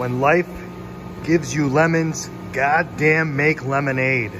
When life gives you lemons, goddamn make lemonade.